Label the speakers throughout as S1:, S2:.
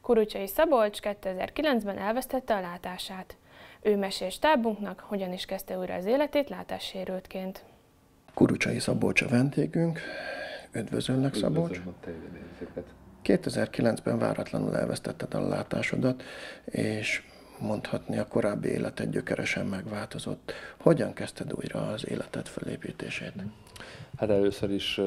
S1: Kurucsai Szabolcs 2009-ben elvesztette a látását. Ő mesél stábunknak, hogyan is kezdte újra az életét látássérültként.
S2: Kurucsai Szabolcs a vendégünk. Üdvözöllek, Szabolcs! 2009-ben váratlanul elvesztetted a látásodat, és mondhatni a korábbi életed gyökeresen megváltozott. Hogyan kezdted újra az életed felépítését?
S3: Hát először is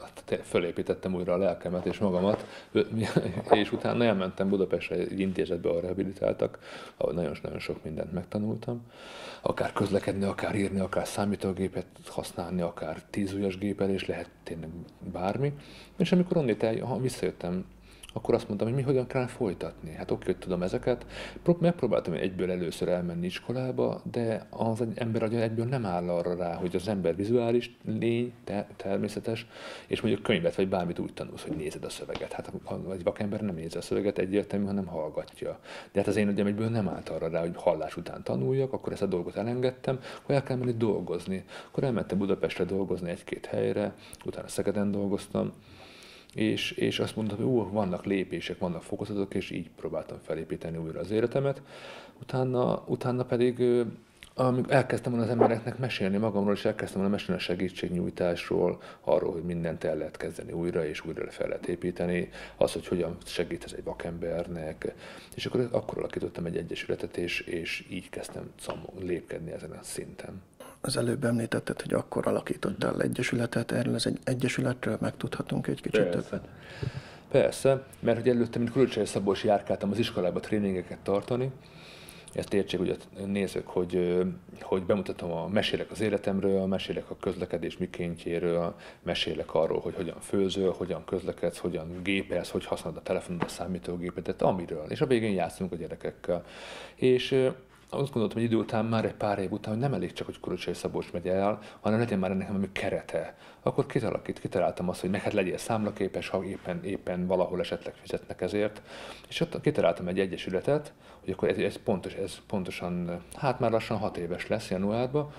S3: hát fölépítettem újra a lelkemet és magamat, és utána elmentem Budapestre egy intézetbe, ahol rehabilitáltak, ahol nagyon-nagyon sok mindent megtanultam. Akár közlekedni, akár írni, akár számítógépet használni, akár tízújas gépelés, lehet tényleg bármi. És amikor onnét el, visszajöttem akkor azt mondtam, hogy mi hogyan kell folytatni. Hát oké, hogy tudom ezeket. Megpróbáltam egyből először elmenni iskolába, de az ember agya egyből nem áll arra rá, hogy az ember vizuális lény, te, természetes, és mondjuk könyvet vagy bármit úgy tanulsz, hogy nézed a szöveget. Hát egy vakember nem nézi a szöveget egyértelmű, hanem hallgatja. De hát az én agyam egyből nem állt arra rá, hogy hallás után tanuljak, akkor ezt a dolgot elengedtem, hogy el kell menni dolgozni. Akkor elmentem Budapestre dolgozni egy-két helyre, utána Szegeden dolgoztam, és, és azt mondtam, hogy ú, vannak lépések, vannak fokozatok, és így próbáltam felépíteni újra az életemet. Utána, utána pedig amikor elkezdtem volna az embereknek mesélni magamról, és elkezdtem volna mesélni a segítségnyújtásról, arról, hogy mindent el lehet kezdeni újra, és újra fel lehet építeni, az, hogy hogyan segít ez egy vakembernek, és akkor, akkor alakítottam egy egyesületet, és, és így kezdtem lépkedni ezen a szinten
S2: az előbb említetted, hogy akkor alakítottál mm. egyesületet, erről az egy egyesületről megtudhatunk egy kicsit Persze. többet?
S3: Persze, mert hogy előtte, mint Kulcsai Szabolcs járkáltam az iskolába tréningeket tartani, ezt értsék ugye nézők, hogy, hogy bemutatom a mesélek az életemről, mesélek a közlekedés mikéntjéről, mesélek arról, hogy hogyan főzöl, hogyan közlekedsz, hogyan gépelsz, hogy használod a telefonod, a számítógépet, tehát amiről. És a végén játszunk a gyerekekkel. És azt gondoltam, hogy idő után, már egy pár év után, hogy nem elég csak, hogy Kurucsai Szabolcs megy el, hanem legyen már ennek valami kerete. Akkor kitalakít, kitaláltam azt, hogy neked legyél számlaképes, ha éppen, éppen valahol esetleg fizetnek ezért. És ott kitaláltam egy egyesületet, hogy akkor ez, ez, pontos, ez pontosan, hát már lassan hat éves lesz januárban,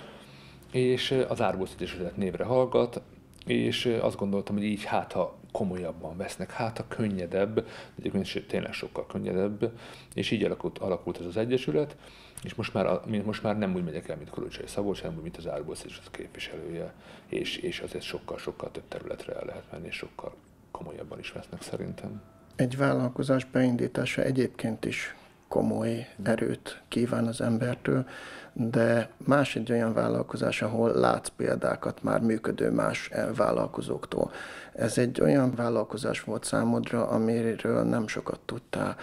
S3: és az Árbóz Egyesület névre hallgat, és azt gondoltam, hogy így hát, ha komolyabban vesznek, hát ha könnyedebb, egyébként tényleg sokkal könnyedebb, és így alakult, alakult ez az egyesület, és most már, most már nem úgy megyek el, mint Kolocsai Szabolcs, hanem úgy, mint az Árbolsz és az képviselője, és, és azért sokkal-sokkal több területre el lehet menni, és sokkal komolyabban is vesznek szerintem.
S2: Egy vállalkozás beindítása egyébként is komoly erőt kíván az embertől, de más egy olyan vállalkozás, ahol látsz példákat már működő más vállalkozóktól. Ez egy olyan vállalkozás volt számodra, amiről nem sokat tudtál.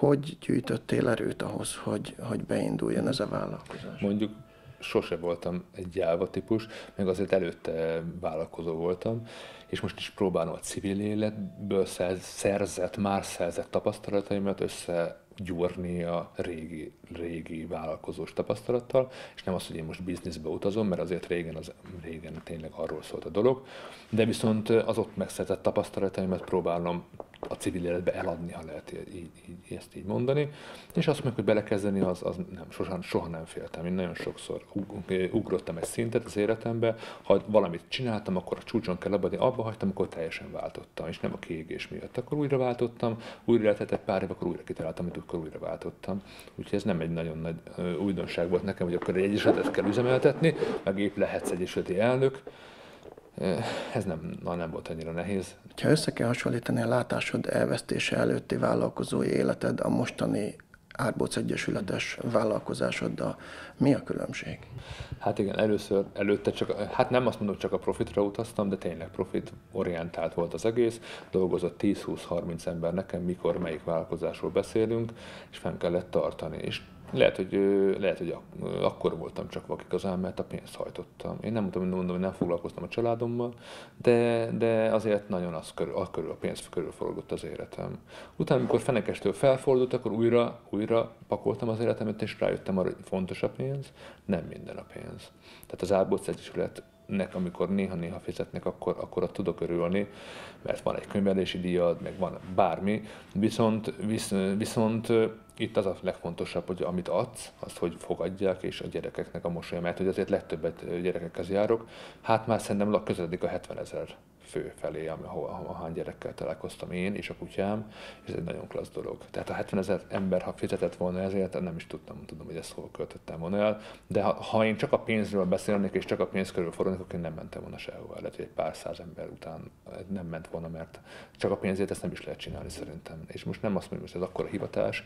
S2: Hogy gyűjtöttél erőt ahhoz, hogy, hogy beinduljon ez a vállalkozás?
S3: Mondjuk sose voltam egy gyáva típus, meg azért előtte vállalkozó voltam, és most is próbálom a civil életből szerzett, már szerzett tapasztalataimat össze gyúrni a régi, régi vállalkozós tapasztalattal, és nem az, hogy én most bizniszbe utazom, mert azért régen, az, régen tényleg arról szólt a dolog, de viszont az ott megszerzett tapasztalataimat próbálom a civil életbe eladni, ha lehet így, így, ezt így mondani. És azt mondjuk, hogy belekezdeni, az, az nem, soha, soha nem féltem. Én nagyon sokszor ugrottam egy szintet az életembe, ha valamit csináltam, akkor a csúcson kell abadni, abba hagytam, akkor teljesen váltottam, és nem a kiégés miatt. Akkor újra váltottam, újra lehetett egy pár év, akkor újra kitaláltam, hogy akkor újra váltottam. Úgyhogy ez nem egy nagyon nagy újdonság volt nekem, hogy akkor egy egyesületet kell üzemeltetni, meg épp lehetsz egyesületi elnök, ez nem, na, nem volt annyira nehéz.
S2: Ha össze kell hasonlítani a látásod elvesztése előtti vállalkozói életed a mostani Árbóc Egyesületes vállalkozásoddal. Mi a különbség?
S3: Hát igen, először, előtte csak, hát nem azt mondom, csak a profitra utaztam, de tényleg profit orientált volt az egész. Dolgozott 10-20-30 ember nekem, mikor melyik vállalkozásról beszélünk, és fenn kellett tartani. És lehet, hogy, lehet, hogy akkor voltam csak vak igazán, mert a pénzt hajtottam. Én nem mondom, mondom hogy nem foglalkoztam a családommal, de, de azért nagyon az körül, a, körül, a pénz körül forgott az életem. Utána, amikor fenekestől felfordult, akkor újra, újra pakoltam az életemet, és rájöttem arra, hogy fontos a pénz, nem minden a pénz. Tehát az Árbóc Egyesületnek, amikor néha-néha fizetnek, akkor, akkor ott tudok örülni, mert van egy könyvelési díjad, meg van bármi, viszont, visz, viszont itt az a legfontosabb, hogy amit adsz, azt hogy fogadják, és a gyerekeknek a mosolya, mert hogy azért legtöbbet gyerekekhez járok, hát már szerintem közeledik a 70 ezer fő felé, ahol, ahány gyerekkel találkoztam én és a kutyám, és ez egy nagyon klassz dolog. Tehát a 70 ezer ember, ha fizetett volna ezért, nem is tudtam, tudom, hogy ezt hol költöttem volna el, de ha, ha én csak a pénzről beszélnék, és csak a pénz körül forognék, akkor én nem mentem volna sehova. Lehet, hogy egy pár száz ember után nem ment volna, mert csak a pénzért ezt nem is lehet csinálni szerintem. És most nem azt mondom, hogy ez akkor a hivatás,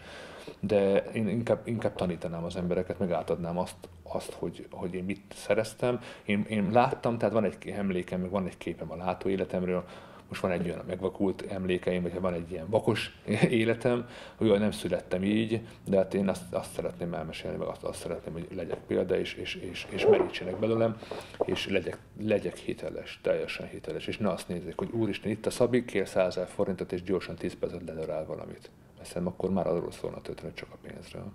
S3: de én inkább, inkább tanítanám az embereket, meg átadnám azt, azt hogy, hogy én mit szereztem. Én, én láttam, tehát van egy emlékem, meg van egy képem a látóéletemről, most van egy olyan megvakult emlékeim, vagy van egy ilyen vakos életem, hogy nem születtem így, de hát én azt, azt szeretném elmesélni, meg azt, azt szeretném, hogy legyek példa, és, és, és, és merítsenek belőlem, és legyek, legyek hiteles, teljesen hiteles, és ne azt nézzék, hogy úristen, itt a Szabi kér 100 forintot, és gyorsan 10 percet ledarál valamit. Mert akkor már arról szólna történet csak a pénzről.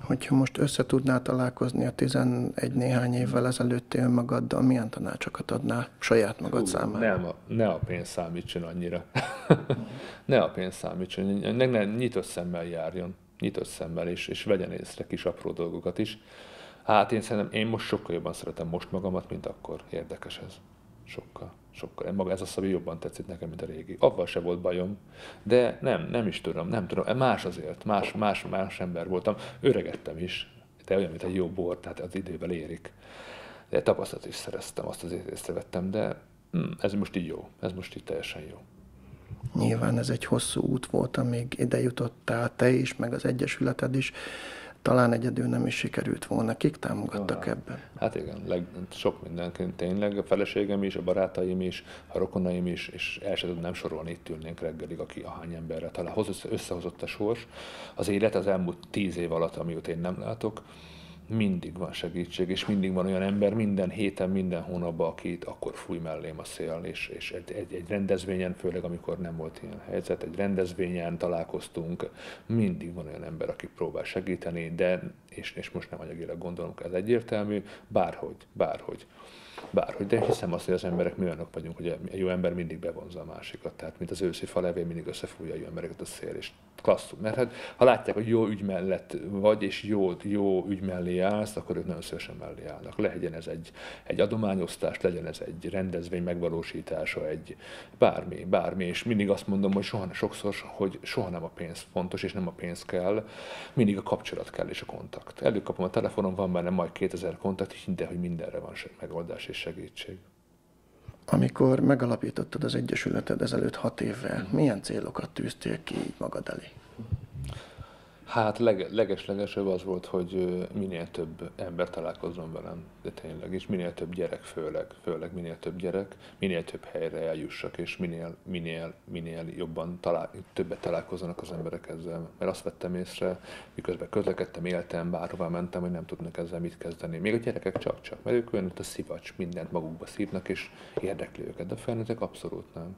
S2: Hogyha most össze tudnál találkozni a 11 néhány évvel ezelőtt önmagaddal, milyen tanácsokat adnál saját magad Hú, számára?
S3: Nem, a, ne a pénz számítson annyira. ne a pénz számítson, ne, ne, nyitott szemmel járjon, nyitott szemmel, és, és vegyen észre kis apró dolgokat is. Hát én szerintem, én most sokkal jobban szeretem most magamat, mint akkor. Érdekes ez. Sokkal sokkal. Maga ez a szabi jobban tetszik nekem, mint a régi. Avval se volt bajom, de nem, nem is tudom, nem tudom. Más azért, más, más, más ember voltam. Öregettem is, de olyan, mint egy jó bor, tehát az idővel érik. De tapasztalat is szereztem, azt azért észrevettem, de hm, ez most így jó, ez most így teljesen jó.
S2: Nyilván ez egy hosszú út volt, amíg ide jutottál te is, meg az Egyesületed is talán egyedül nem is sikerült volna. Kik támogattak
S3: ja,
S2: ebben?
S3: Hát igen, leg, sok mindenként tényleg. A feleségem is, a barátaim is, a rokonaim is, és el sem tudnám sorolni, itt ülnénk reggelig, aki ahány emberre talán összehozott a sors. Az élet az elmúlt tíz év alatt, amióta én nem látok, mindig van segítség, és mindig van olyan ember minden héten, minden hónapban, akit akkor fúj mellém a szél, és, és egy, egy, egy rendezvényen, főleg amikor nem volt ilyen helyzet, egy rendezvényen találkoztunk, mindig van olyan ember, aki próbál segíteni, de, és, és most nem anyagilag gondolom, ez egyértelmű, bárhogy, bárhogy bárhogy, de hiszem azt, hogy az emberek mi olyanok vagyunk, hogy egy jó ember mindig bevonza a másikat. Tehát, mint az őszi falevél mindig összefújja a jó embereket a szél, és klasszul. Mert hát, ha látják, hogy jó ügy mellett vagy, és jó, jó ügy mellé állsz, akkor ők nagyon szívesen mellé állnak. Legyen ez egy, egy adományosztás, legyen ez egy rendezvény megvalósítása, egy bármi, bármi, és mindig azt mondom, hogy soha, sokszor, hogy soha nem a pénz fontos, és nem a pénz kell, mindig a kapcsolat kell, és a kontakt. Előkapom a telefonon, van benne majd 2000 kontakt, de hogy mindenre van megoldás és segítség.
S2: Amikor megalapítottad az Egyesületed ezelőtt hat évvel, mm. milyen célokat tűztél ki így magad elé?
S3: Hát leg, legeslegesebb az volt, hogy minél több ember találkozzon velem, de tényleg, és minél több gyerek főleg, főleg minél több gyerek, minél több helyre eljussak, és minél, minél, minél jobban talál, többet találkozzanak az emberek ezzel. Mert azt vettem észre, miközben közlekedtem, éltem, bárhová mentem, hogy nem tudnak ezzel mit kezdeni. Még a gyerekek csak-csak, mert ők olyan, a szivacs, mindent magukba szívnak, és érdekli őket, de a felnőttek abszolút nem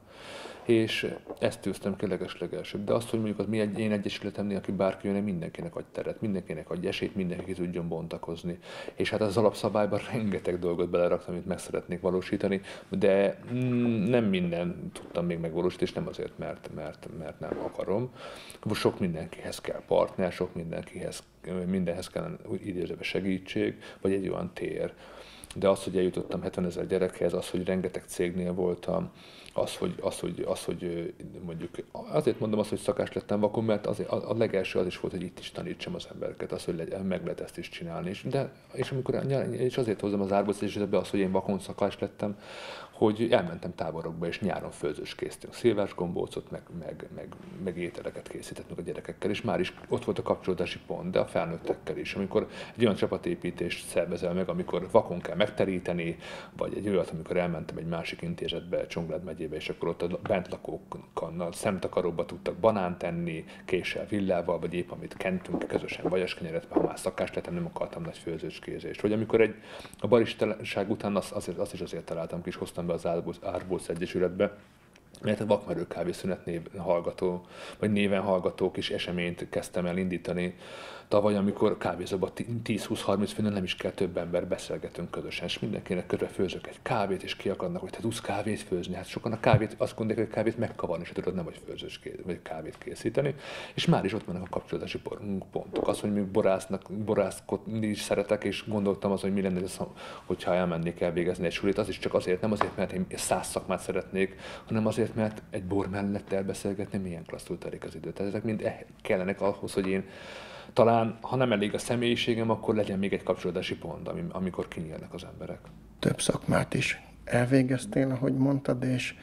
S3: és ezt tűztem ki legeslegelsőbb. De azt, hogy mondjuk az mi egy, én egyesületemnél, aki bárki jön, mindenkinek adj teret, mindenkinek adj esélyt, mindenki tudjon bontakozni. És hát az alapszabályban rengeteg dolgot beleraktam, amit meg szeretnék valósítani, de mm, nem minden tudtam még megvalósítani, és nem azért, mert, mert, mert nem akarom. Sok mindenkihez kell partner, sok mindenkihez, mindenhez kell idézőbe segítség, vagy egy olyan tér. De az, hogy eljutottam 70 ezer gyerekhez, az, hogy rengeteg cégnél voltam, az, hogy, az, hogy, az, hogy mondjuk, azért mondom azt, hogy szakás lettem vakon, mert azért, a, a legelső az is volt, hogy itt is tanítsam az embereket, az, hogy legyen, meg lehet ezt is csinálni. És, de, és amikor, és azért hozom az árbocsátásba az, hogy én vakon szakás lettem, hogy elmentem táborokba, és nyáron főzős készítünk. Szilvás gombócot, meg, meg, meg, meg, ételeket készítettünk a gyerekekkel, és már is ott volt a kapcsolódási pont, de a felnőttekkel is. Amikor egy olyan csapatépítést szervezel meg, amikor vakon kell megteríteni, vagy egy olyat, amikor elmentem egy másik intézetbe, Csongrád megyébe, és akkor ott a bentlakókkal szemtakaróba tudtak banánt tenni, késsel, villával, vagy épp amit kentünk közösen vajaskenyeret, ha már szakás lettem, nem akartam nagy főzőskézést. Vagy amikor egy, a baristaság után azt, azért, azt is azért találtam, kis hoztam be az Árbóz Egyesületbe, mert a vakmerő kávészünet név, hallgató, vagy néven hallgató kis eseményt kezdtem el indítani tavaly, amikor kávézóban 10-20-30 főnél nem is kell több ember, beszélgetünk közösen, és mindenkinek körbe főzök egy kávét, és ki akarnak, hogy te tudsz kávét főzni. Hát sokan a kávét, azt gondolják, hogy kávét megkavarni, és tudod nem, hogy főzős vagy kávét készíteni. És már is ott vannak a kapcsolódási pontok. Az, hogy még borásznak, borászkodni is szeretek, és gondoltam az, hogy mi lenne, hogyha elmennék elvégezni egy sulit, az is csak azért, nem azért, mert én száz szakmát szeretnék, hanem azért, mert egy bor mellett elbeszélgetni milyen klasszul telik az idő. Tehát ezek mind eh, kellenek ahhoz, hogy én talán, ha nem elég a személyiségem, akkor legyen még egy kapcsolódási pont, amikor kinyílnak az emberek.
S2: Több szakmát is elvégeztél, ahogy mondtad, és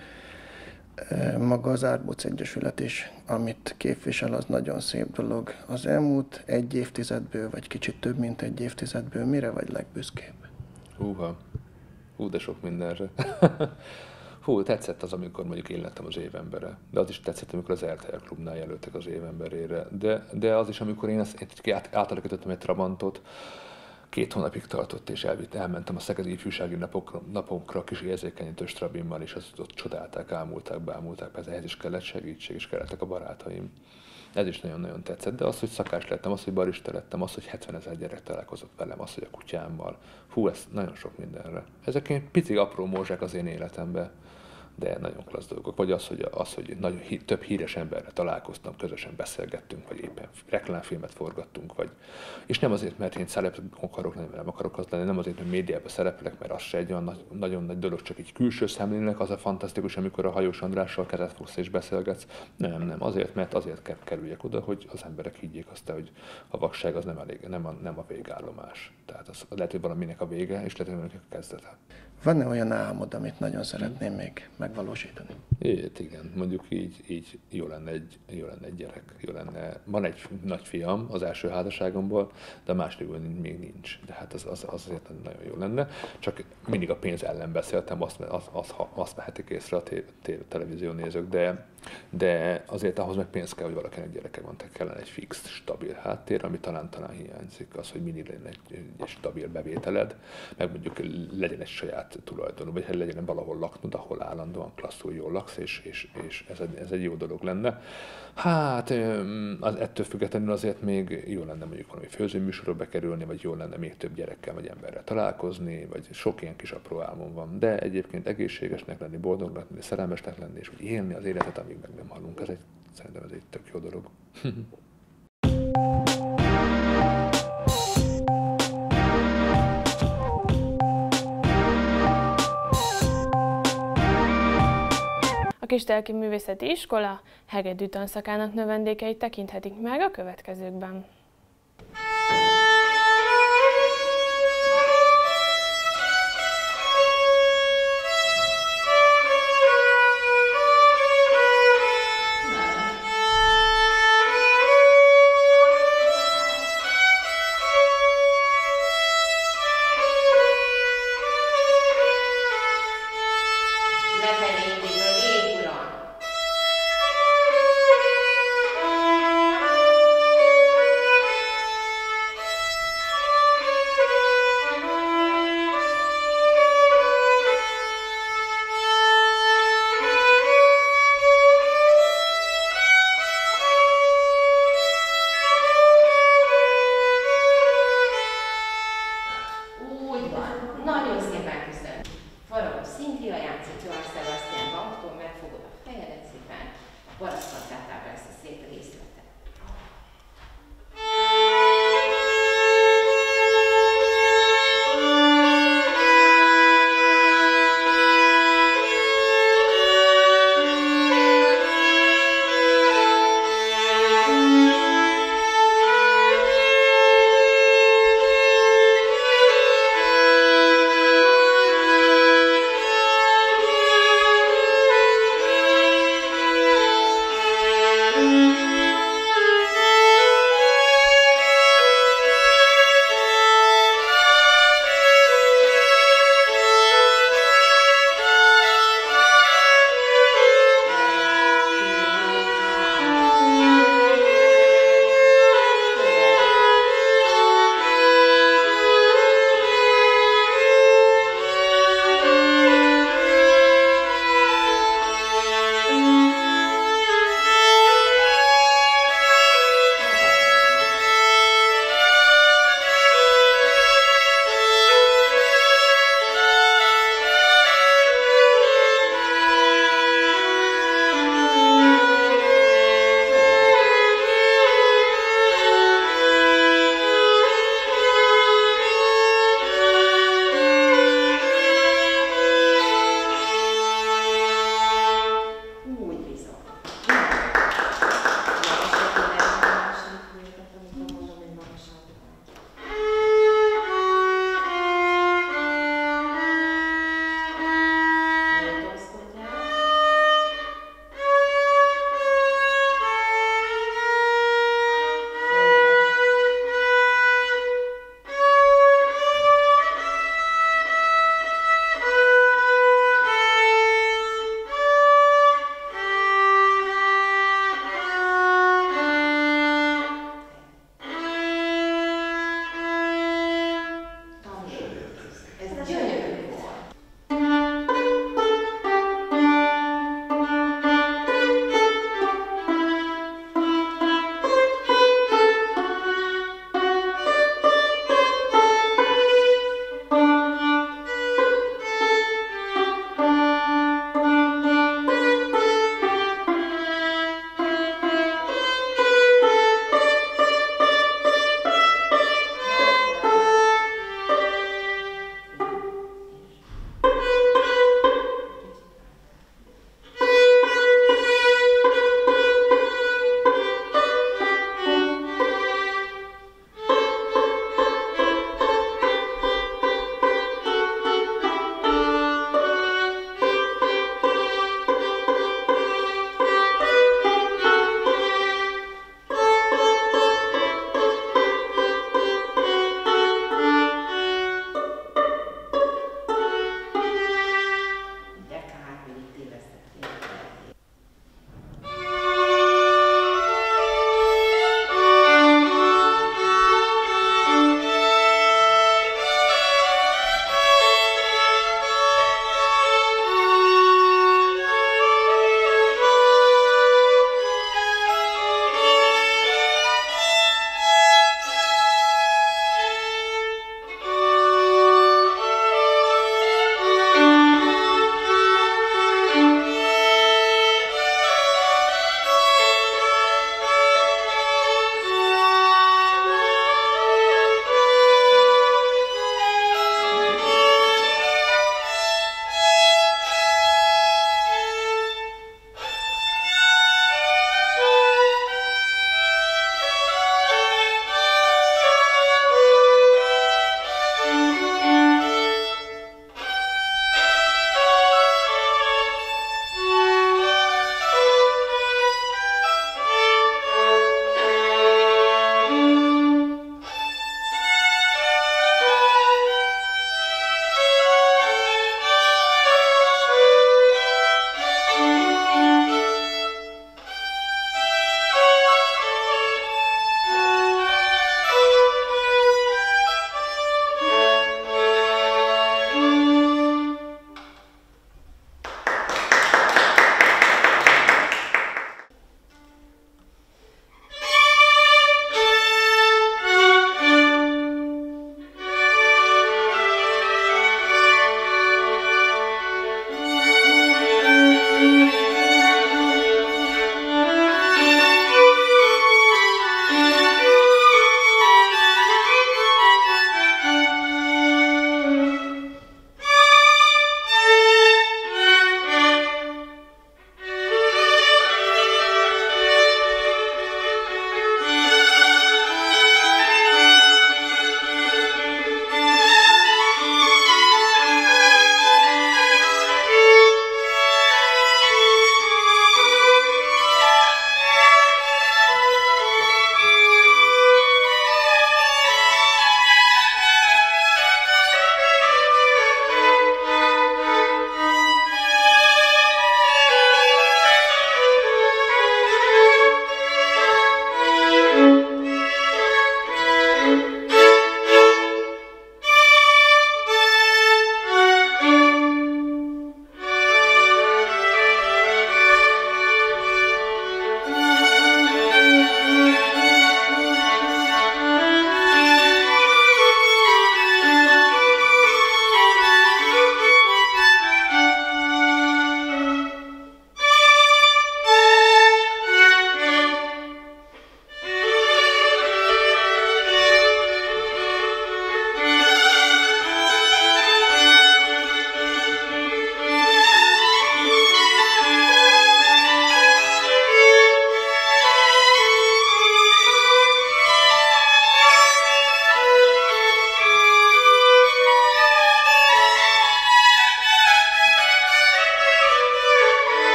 S2: e, maga az Árbóc Egyesület is, amit képvisel, az nagyon szép dolog. Az elmúlt egy évtizedből, vagy kicsit több, mint egy évtizedből, mire vagy legbüszkébb?
S3: Húha, hú, de sok mindenre. Hú, tetszett az, amikor mondjuk én lettem az évembere. De az is tetszett, amikor az RTL klubnál jelöltek az évemberére. De, de az is, amikor én, ezt, én átalakítottam egy Trabantot, két hónapig tartott, és elvitt, elmentem a Szegedi Ifjúsági napokra, kis érzékenyítő strabimmal, és azt ott csodálták, ámulták, bámulták, ez ehhez is kellett segítség, és kellettek a barátaim. Ez is nagyon-nagyon tetszett, de az, hogy szakás lettem, az, hogy barista lettem, az, hogy 70 ezer gyerek találkozott velem, az, hogy a kutyámmal. Hú, ez nagyon sok mindenre. Ezek ilyen pici apró mózsák az én életemben de nagyon klassz dolgok. Vagy az, hogy, az, hogy nagyon hí, több híres emberrel találkoztam, közösen beszélgettünk, vagy éppen reklámfilmet forgattunk, vagy, és nem azért, mert én szerep akarok, nem, nem akarok az lenni, nem azért, mert médiában szereplek, mert az se egy olyan nagy, nagyon nagy dolog, csak egy külső szemlélnek, az a fantasztikus, amikor a hajós Andrással kezet fogsz és beszélgetsz. Nem, nem, azért, mert azért kerüljek oda, hogy az emberek higgyék azt, hogy a vakság az nem elég, nem a, nem a végállomás. Tehát az lehet, hogy valaminek a vége, és lehet, hogy a kezdete.
S2: Van-e olyan álmod, amit nagyon szeretném még megvalósítani?
S3: É, igen, mondjuk így, így jó, lenne egy, jó lenne egy gyerek. Jó lenne. Van egy nagyfiam az első házasságomból, de a másodikból még nincs. De hát az, az, az azért nagyon jó lenne. Csak mindig a pénz ellen beszéltem, azt, azt, azt, azt vehetik észre a té- té- televízió nézők, de de azért ahhoz meg pénz kell, hogy valakinek gyereke van, tehát kellene egy fix, stabil háttér, ami talán talán hiányzik, az, hogy mindig legyen egy, egy stabil bevételed, meg mondjuk legyen egy saját tulajdonú, vagy legyen valahol laknod, ahol állandóan klasszul jól laksz, és, és, és ez, egy, ez egy jó dolog lenne. Hát az ettől függetlenül azért még jó lenne mondjuk valami főzőműsorba bekerülni, vagy jó lenne még több gyerekkel vagy emberrel találkozni, vagy sok ilyen kis apró álmom van. De egyébként egészségesnek lenni, boldognak lenni, szerelmesnek lenni, és úgy élni az életet, amíg meg nem hallunk. Ez egy, szerintem ez egy tök jó dolog.
S1: Kistelki Művészeti Iskola hegedű tanszakának növendékeit tekinthetik meg a következőkben.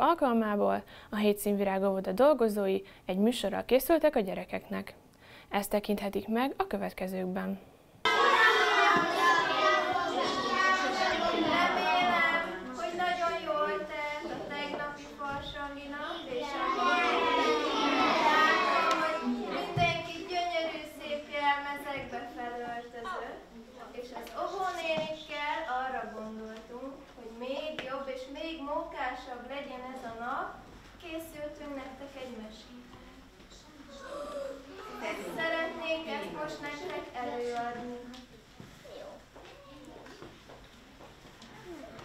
S1: Alkalmából a Hétszínvirág óvoda dolgozói egy műsorral készültek a gyerekeknek. Ezt tekinthetik meg a következőkben.
S4: mókásabb legyen ez a nap, készültünk nektek egy mesét. Szeretnék ezt most nektek előadni.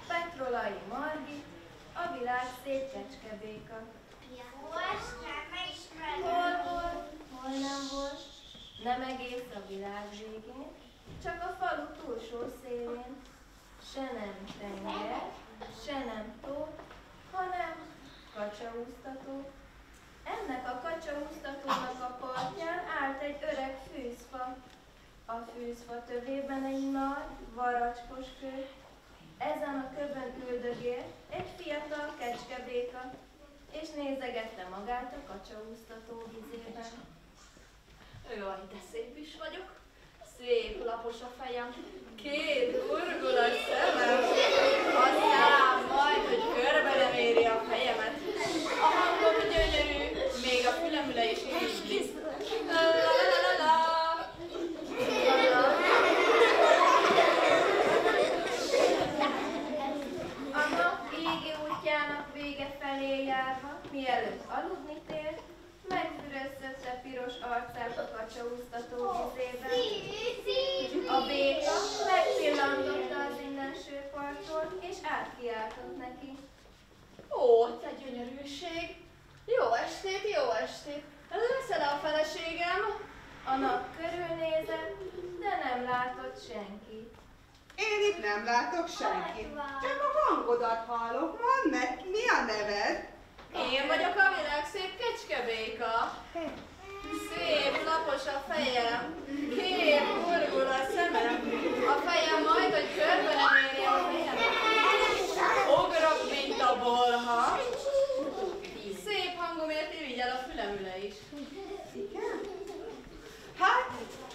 S4: Petrolai Margit, a világ szép kecskebéka. Hol volt, hol nem volt, nem egész a világ végén, csak a falu túlsó szélén. Se nem tenger, se nem tó, hanem kacsaúztató. Ennek a kacsaúztatónak a partján állt egy öreg fűzfa. A fűzfa tövében egy nagy, varacskos kő. Ezen a kövön üldögél egy fiatal kecskebéka, és nézegette magát a kacsaúztató vizében.
S5: Jaj, de szép is vagyok. Szép lapos a fejem, két burgulas szemem, a szám majd, hogy körbe nem éri a fejemet. A hangom gyönyörű, még a fülemüle is ízli. La la la la la.
S4: A nap égi útjának vége felé járva, mielőtt aludni tér, megfüröztötte piros arcát a kacsaúztató vizében. A béka megpillantotta az innenső parton, és átkiáltott neki.
S5: Ó, te gyönyörűség! Jó estét, jó estét! Leszel a feleségem?
S4: A nap körülnézett, de nem látott senkit.
S6: Én itt nem látok senkit. Csak a hangodat hallok. Mondd meg, mi a neved?
S5: Én vagyok a világ szép kecskebéka. Szép, lapos a fejem, két burgul a szemem, a fejem majd, hogy körbe nem éri a fejem. Ugrok, mint a bolha. Szép hangomért irigyel a fülemüle is.
S6: Igen? Hát,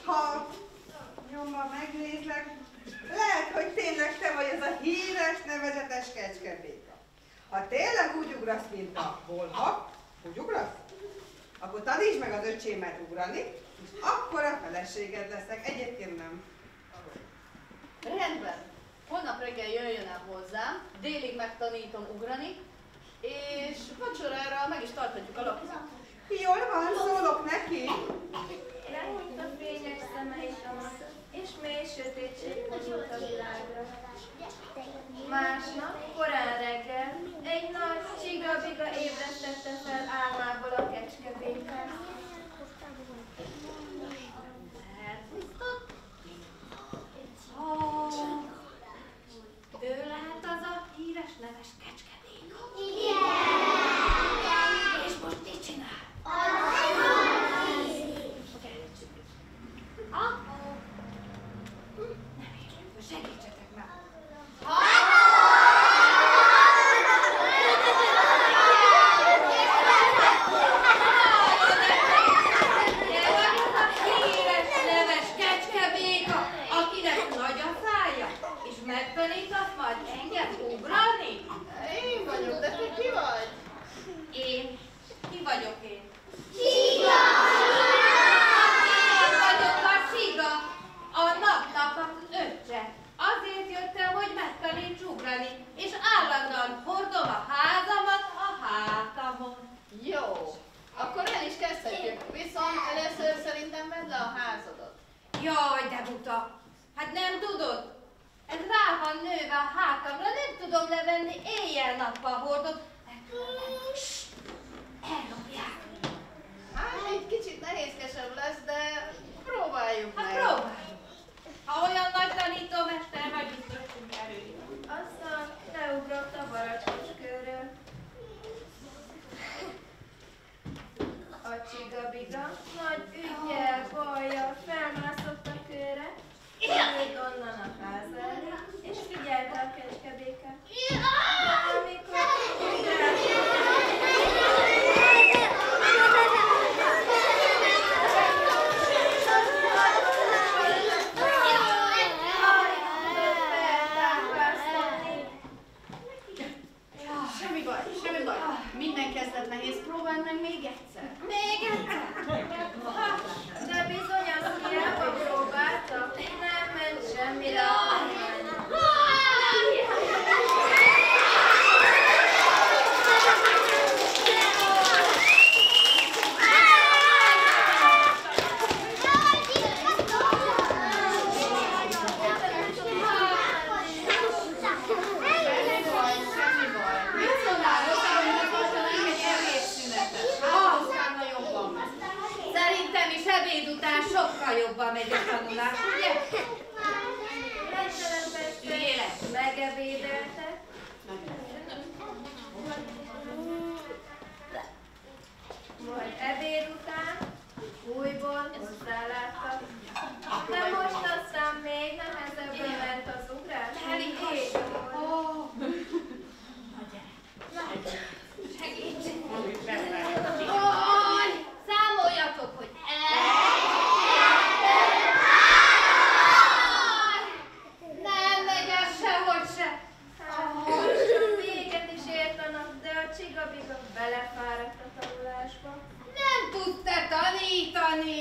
S6: ha nyomban megnézlek, lehet, hogy tényleg te vagy az a híres, nevezetes kecskebéka. Ha tényleg úgy ugrasz, mint a bolha, úgy ugrasz, akkor tanítsd meg az öcsémet ugrani, és akkor a feleséged leszek. Egyébként nem.
S5: Rendben. Holnap reggel jöjjön el hozzám, délig megtanítom ugrani, és vacsorára meg is tarthatjuk a lapot.
S6: Jól van, szólok neki.
S4: Lehúnyt a fényes szemeit a nap, és mély sötétség borult a világra. Másnap, korán reggel, egy nagy csigabiga ébresztette fel álmából a kecskebékát.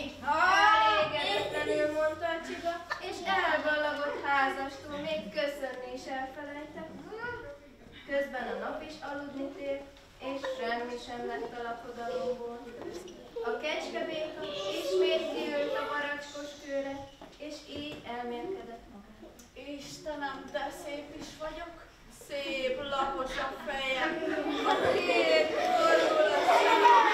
S4: Elégedetlenül mondta a csiga, és elballagott házastól, még köszönni is elfelejtett. Közben a nap is aludni tért, és semmi sem lett a lakodalomból. A kecskebéka ismét kiült a baracskos kőre, és így elmérkedett magát.
S5: Istenem, de szép is vagyok, szép lapos a fejem, a két korul a szemem.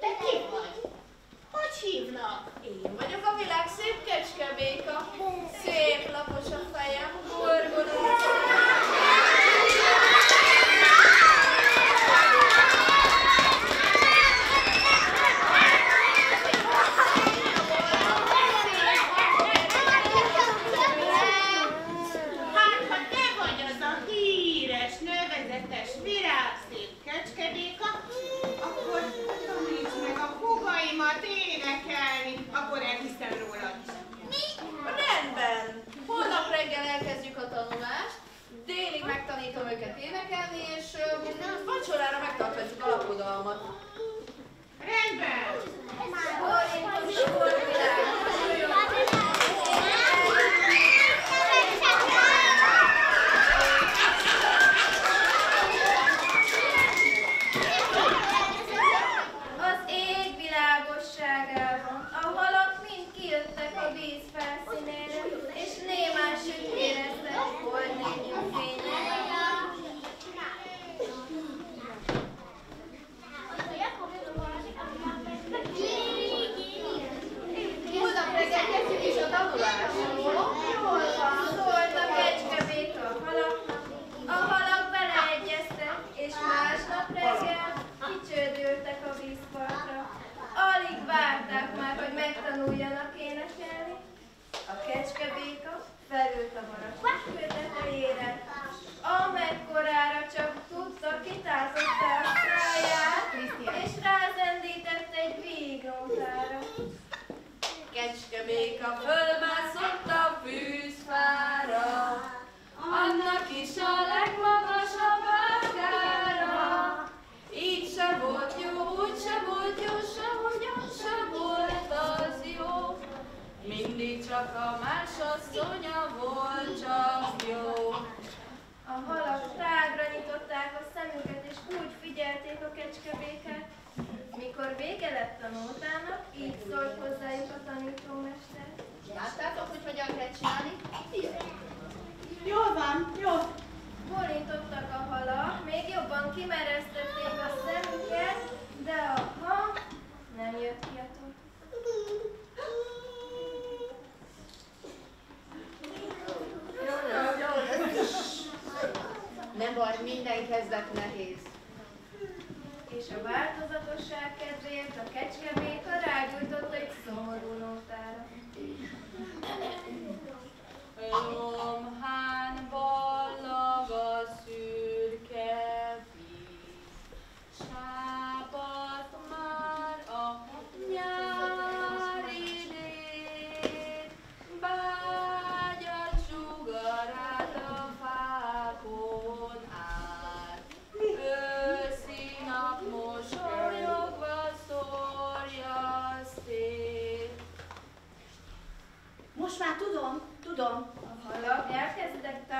S7: Te vagy? Hogy?
S5: Én vagyok a világ szép kecskebéka. Szép lapos a fejem, gorgoló.
S4: csak a
S5: másasszonya volt csak jó.
S4: A halak tágra nyitották a szemüket, és úgy figyelték a kecskebéket. Mikor vége lett a nótának, így szólt hozzájuk a tanítómester.
S7: Láttátok, hogy hogyan kell csinálni?
S8: Jól van, jó.
S4: Borítottak a halak, még jobban kimereztették a szemüket, de a hang nem jött ki a nem
S5: minden kezdet nehéz.
S4: És a változatosság kedvéért a kecskeméka rágyújtott egy szomorú nótára.
S7: Lomhán
S4: ballan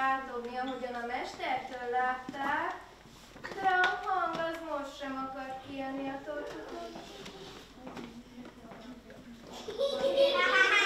S4: rádobni, ahogyan a mestertől láttál, de a hang az most sem akar kijönni a tortukon.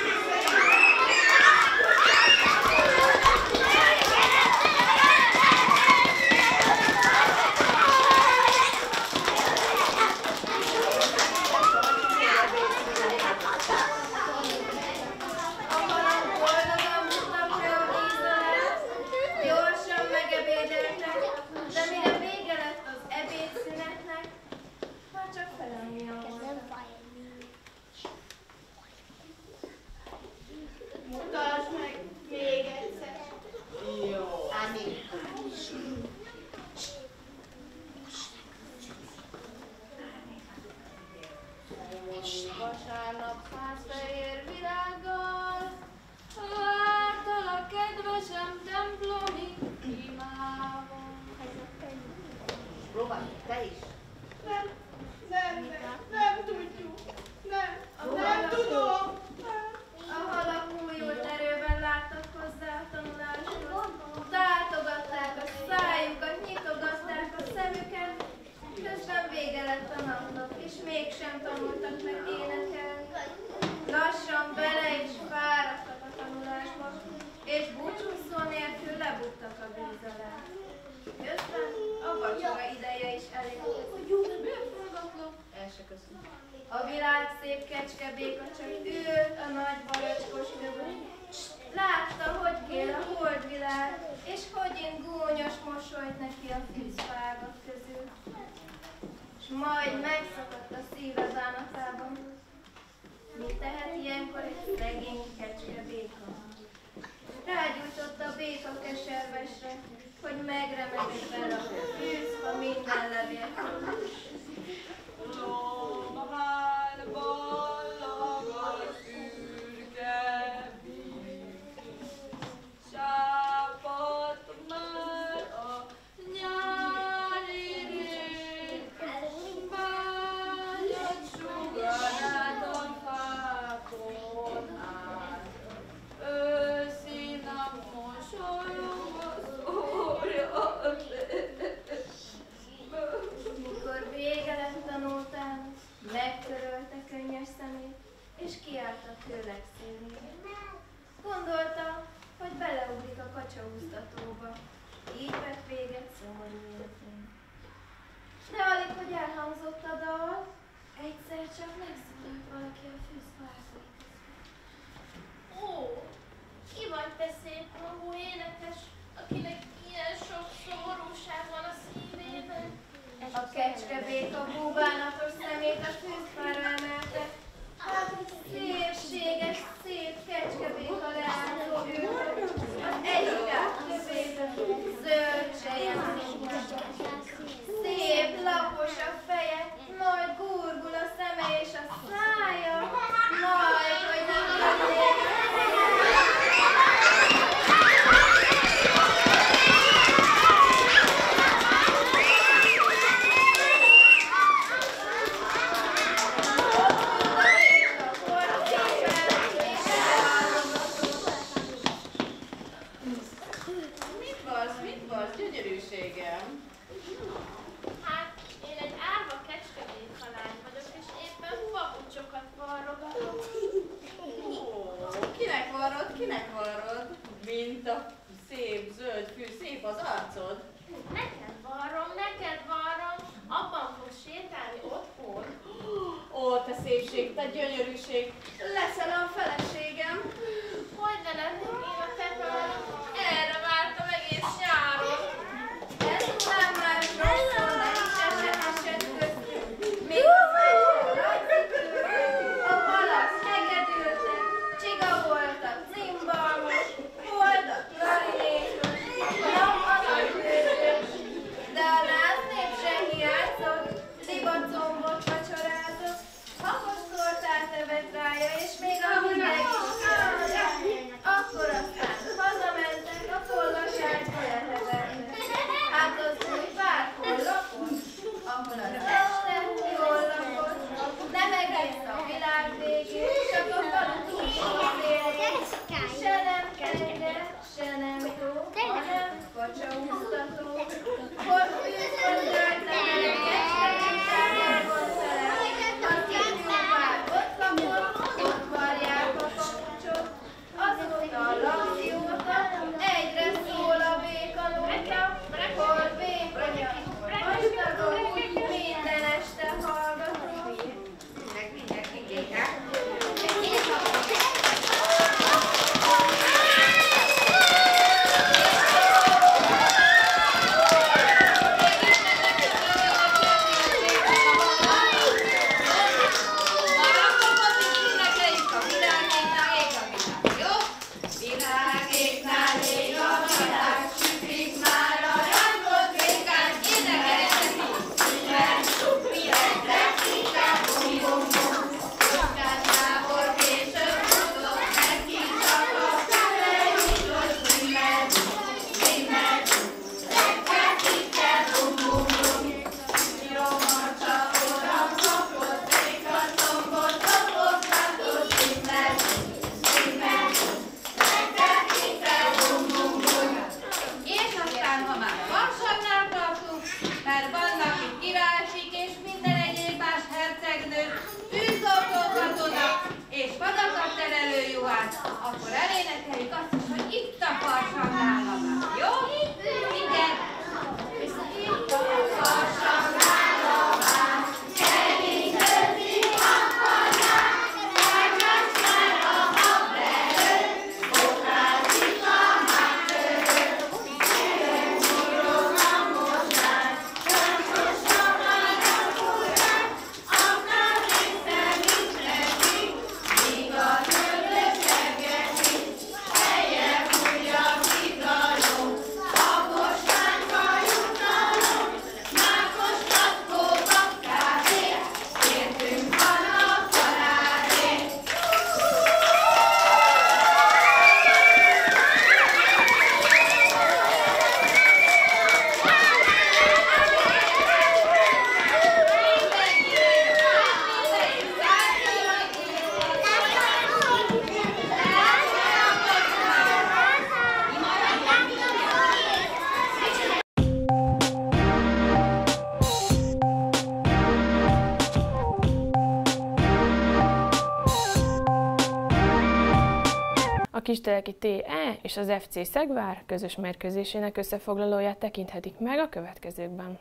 S4: szívesre, hogy megremeg és a fűz, ha minden levél. húztatóba. Így vett véget szomorú életén. De alig, hogy elhangzott a dal, egyszer csak megszólalt valaki a fűzpárba.
S9: Ó, ki vagy te szép rohó énekes, akinek ilyen sok szomorúság van a szívében?
S4: A kecske béka búbánatos szemét a fűzpár
S1: Jeff kisteleki TE és az FC Szegvár közös mérkőzésének összefoglalóját tekinthetik meg a következőkben.